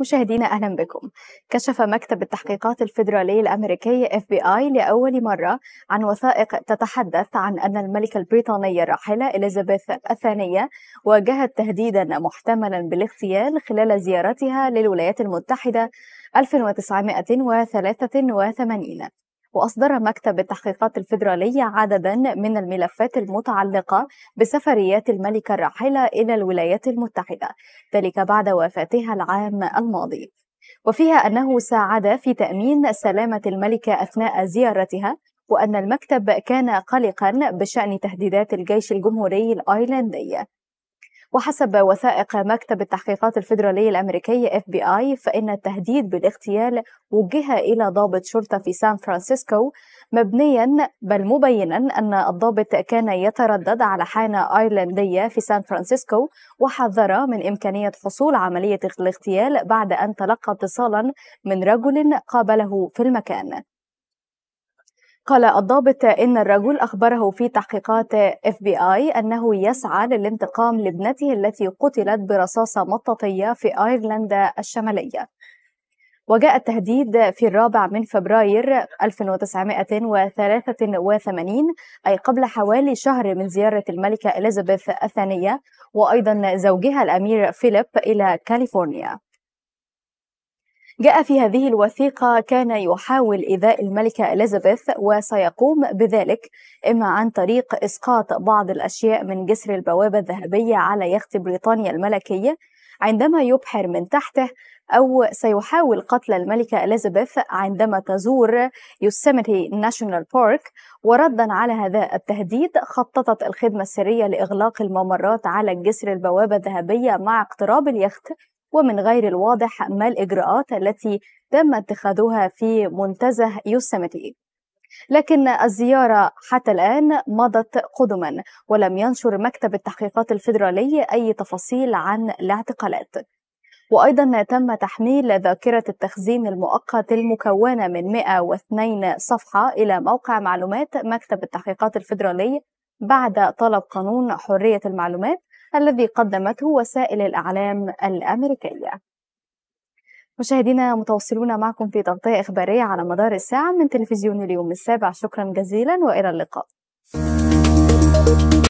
مشاهدينا أهلا بكم. كشف مكتب التحقيقات الفيدرالي الأمريكي اف بي اي لأول مرة عن وثائق تتحدث عن أن الملكة البريطانية الراحلة إليزابيث الثانية واجهت تهديدا محتملا بالاغتيال خلال زيارتها للولايات المتحدة 1983 وأصدر مكتب التحقيقات الفيدرالي عددا من الملفات المتعلقة بسفريات الملكة الراحلة إلى الولايات المتحدة ذلك بعد وفاتها العام الماضي. وفيها أنه ساعد في تأمين سلامة الملكة أثناء زيارتها وأن المكتب كان قلقا بشأن تهديدات الجيش الجمهوري الأيرلندي. وحسب وثائق مكتب التحقيقات الفيدرالي FBI فإن التهديد بالاغتيال وجه إلى ضابط شرطة في سان فرانسيسكو مبنيا بل مبينا أن الضابط كان يتردد على حانة آيرلندية في سان فرانسيسكو وحذر من إمكانية حصول عملية الاغتيال بعد أن تلقى اتصالا من رجل قابله في المكان. قال الضابط إن الرجل أخبره في تحقيقات اف بي اي أنه يسعى للانتقام لابنته التي قتلت برصاصة مطاطية في أيرلندا الشمالية. وجاء التهديد في الرابع من فبراير 1983 أي قبل حوالي شهر من زيارة الملكة إليزابيث الثانية وأيضا زوجها الأمير فيليب إلى كاليفورنيا. جاء في هذه الوثيقة كان يحاول إيذاء الملكة إليزابيث وسيقوم بذلك إما عن طريق إسقاط بعض الأشياء من جسر البوابة الذهبية على يخت بريطانيا الملكية عندما يبحر من تحته أو سيحاول قتل الملكة إليزابيث عندما تزور Yosemite National Park. وردا على هذا التهديد خططت الخدمة السرية لإغلاق الممرات على جسر البوابة الذهبية مع اقتراب اليخت. ومن غير الواضح ما الإجراءات التي تم اتخاذها في منتزه يوسيميتي لكن الزيارة حتى الآن مضت قدما ولم ينشر مكتب التحقيقات الفيدرالي أي تفاصيل عن الاعتقالات. وأيضا تم تحميل ذاكرة التخزين المؤقت المكونة من 102 صفحة إلى موقع معلومات مكتب التحقيقات الفيدرالي بعد طلب قانون حرية المعلومات الذي قدمته وسائل الإعلام الأمريكية. مشاهدينا متواصلون معكم في تغطية إخبارية على مدار الساعة من تلفزيون اليوم السابع. شكرا جزيلا وإلى اللقاء.